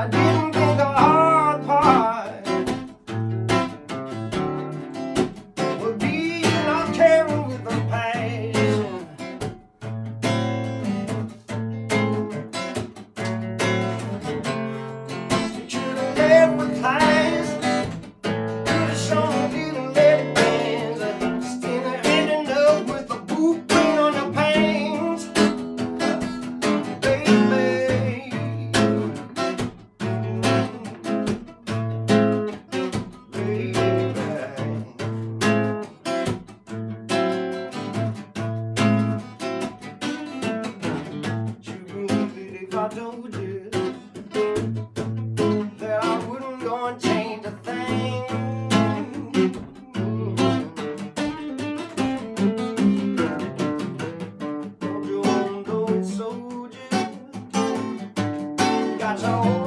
I didn't think the hard part would be not caring with the passion. I told you that I wouldn't go and change a thing. Got your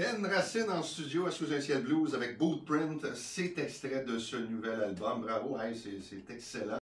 Ben Racine en studio à Sous un ciel blues avec Bootprint, c'est extrait de ce nouvel album. Bravo, c'est excellent.